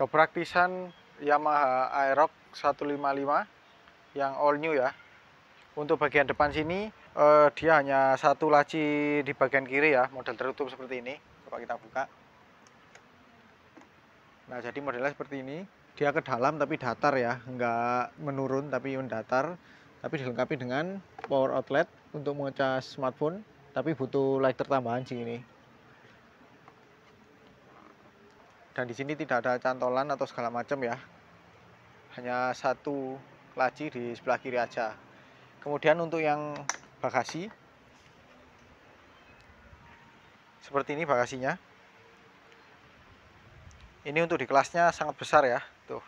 kepraktisan Yamaha Aerox 155 yang all new ya. Untuk bagian depan sini eh, dia hanya satu laci di bagian kiri ya model tertutup seperti ini. Coba kita buka. Nah jadi modelnya seperti ini. Dia ke dalam tapi datar ya enggak menurun tapi mendatar tapi dilengkapi dengan power outlet untuk mengecas smartphone tapi butuh lighter tambahan sih ini dan di sini tidak ada cantolan atau segala macam ya. Hanya satu laci di sebelah kiri aja. Kemudian untuk yang bagasi. Seperti ini bagasinya. Ini untuk di kelasnya sangat besar ya. Tuh